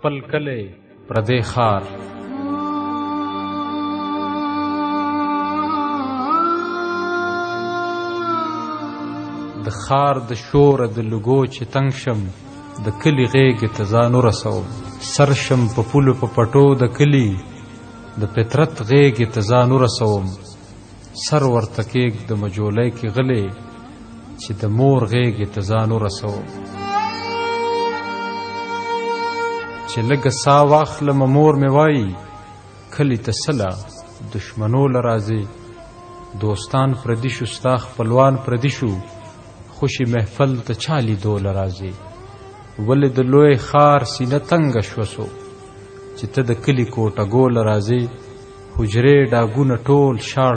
خپل کلی پردی ښار د ښار د شوره د لوګو چې تنګ شم د کلی غېږې ته ځان ورسوم سر شم په پولو په پټو د کلی د فطرت غېږې ته ځان ورسوم سر ورته کېږ د مجولۍ کې غلې چې د مور غېږې ته ځان ورسوم چې لږه ساه واخلم مور مې وایي کلی ته سله دشمنو له راځې دوستان پردي شو ستا خپلوان پردي شو خوشی محفل ته چا لیدو له راځې ولې د لوی ښار سینه تنګه شوه څو چې ته د کلي کوټګو له راځې حجرې ډاګونه ټول شاړ